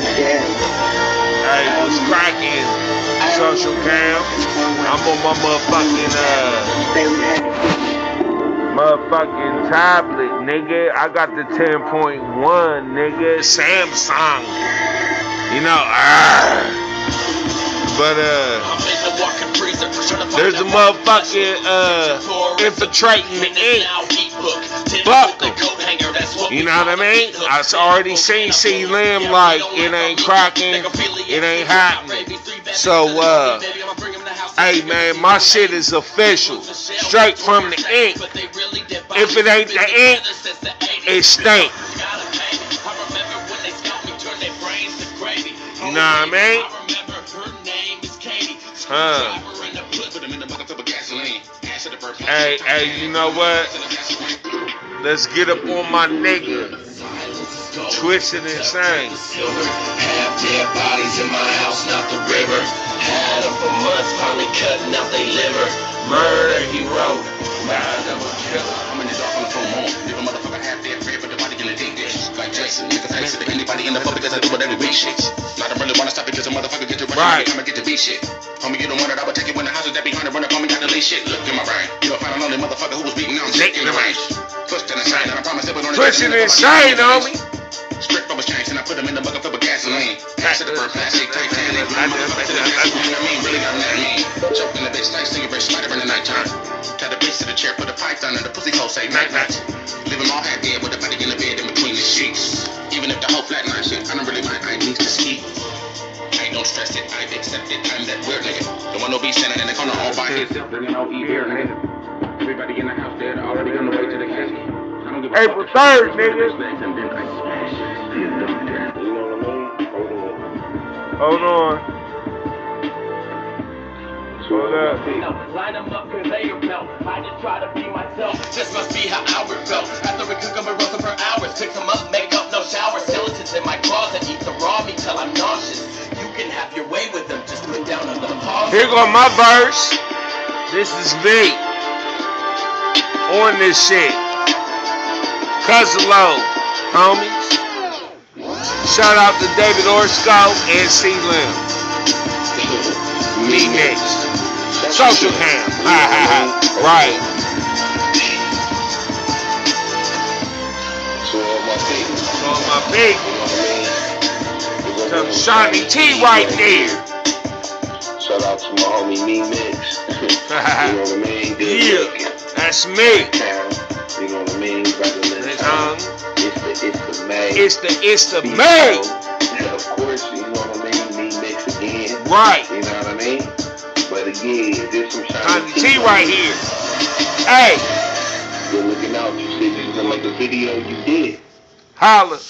Hey, what's cracking? Socialcam. I'm on my motherfucking uh motherfucking tablet, nigga. I got the 10.1, nigga. Samsung. You know, ah. But uh, there's a motherfucking uh infiltrating the ink. Fuck. You know what I mean? I already seen C Lim like it ain't cracking, it ain't happening. So uh, hey man, my shit is official, straight from the ink. If it ain't the ink, it stink. You know what I mean? Huh. Hey, hey, you know what? Let's get up on my nigga. Twisted insane. Half dead bodies in my house, not the river. Had them for months, finally cutting out liver. Murder, he wrote. I'm in the dark on the phone home. Motherfucker half dead, red, but the body in the deep dish. Like Jason, nigga face it anybody in the public because I do whatever we shit. Not I really wanna stop because a motherfucker get to run Right. time I get to beat shit. Homie, you don't want it, I would take it when the houses that be hunted, run up on me, got the lead shit. Look in my brain. You'll find a lonely motherfucker who was beating on shit in the range. Pushed and insane, and I promise it would only Twisted insane, homie. Strip bubbles changed and I put them in the bucket full of gasoline. Pass it to her plastic, Titanic. My motherfucker to the gas, you know what I mean? Really got what I mean. Choking the bitch like cigarette spider in the nighttime. Flat I don't really mind. I need to ski. I don't stress it, I've accepted. I'm that weird nigga. The one who be standing in the corner all by himself, bringing all E here, nigga. Everybody in the house dead, already on the way to the casket. I don't give a April fuck. 3rd, nigga. And then I smash it. You know what I mean? Hold on. Hold on. Up. Line them up, conveyor belt. I just try to be myself. This must be how Albert felt. After we cook them and roast them for hours. Pick them up, make up, no shower. Skeletons in my closet. Eat the raw meat till I'm nauseous. You can have your way with them. Just put down on the pause. Here go my verse. This is me on this shit. Cuzzalo, homies. Shout out to David Orsko and C Lim. Me next. Ha ha ha. Right. So all my people, So my big you know what I mean? some Shawnee T right there. Shout out to my homie Me Mix. you know what I mean? Good Yeah. That's me. You know what I mean? It's, um, It's the it's the May. It's the it's the May. Of course, you know what I mean. Me Mix again. Right. You know what I mean? Again, there's some Shawnee T right here. Hey, You're looking out. You said you was gonna make a video. You did. holla.